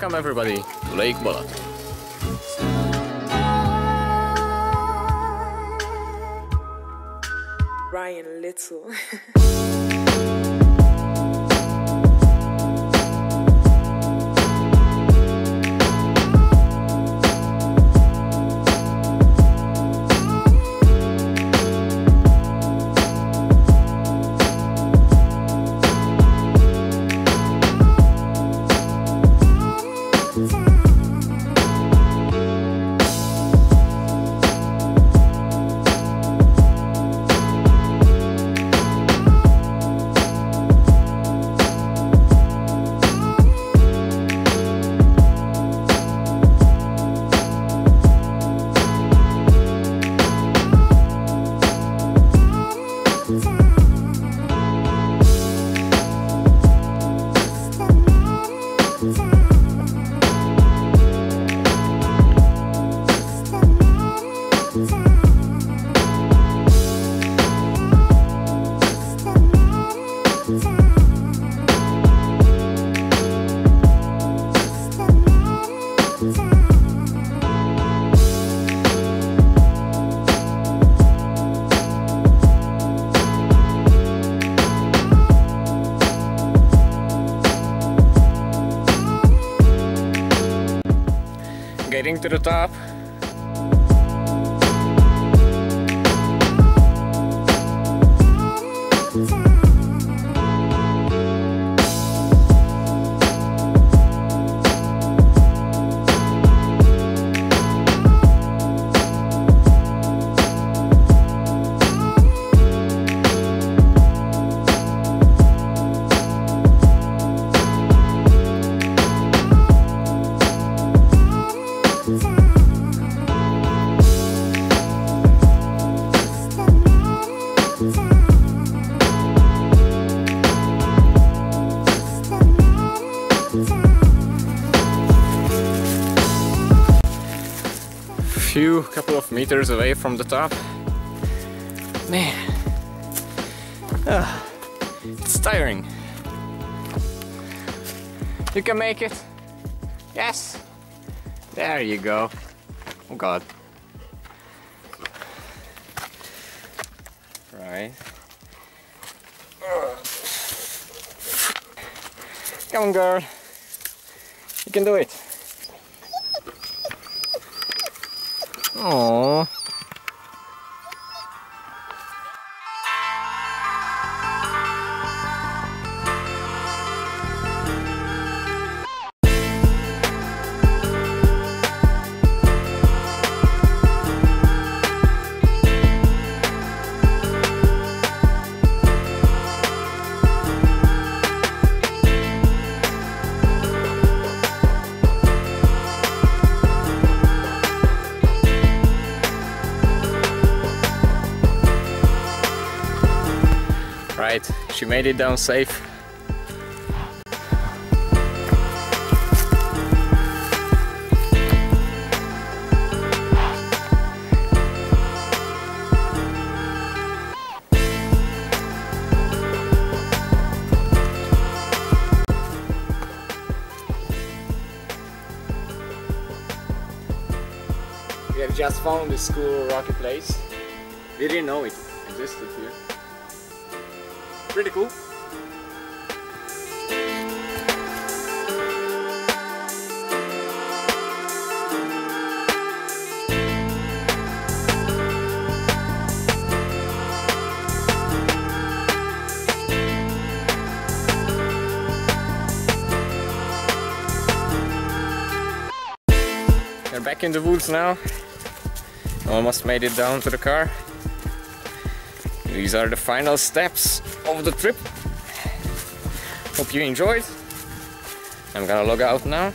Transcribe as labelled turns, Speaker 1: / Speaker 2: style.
Speaker 1: Welcome everybody to Lake Balaton.
Speaker 2: Ryan Little.
Speaker 1: Getting to the top. Few couple of meters away from the top. Man, it's tiring. You can make it. Yes. There you go. Oh God. Right. Come on, girl. You can do it. Aww. Right, she made it down safe. We have just found this cool rocky place. We didn't know it existed here. Pretty cool. We're back in the woods now. Almost made it down to the car. These are the final steps of the trip. Hope you enjoyed. I'm gonna log out now.